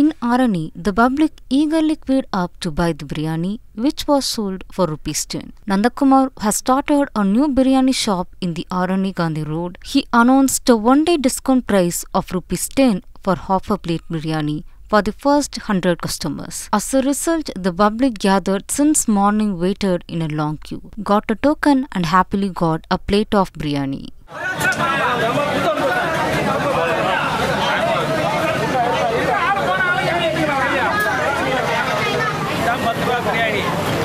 In Arani, the public eagerly queued up to buy the biryani, which was sold for rupees 10. Nandakumar has started a new biryani shop in the Arani Gandhi Road. He announced a one-day discount price of rupees 10 for half a plate biryani for the first 100 customers. As a result, the public gathered since morning waited in a long queue, got a token and happily got a plate of biryani. Dua kali.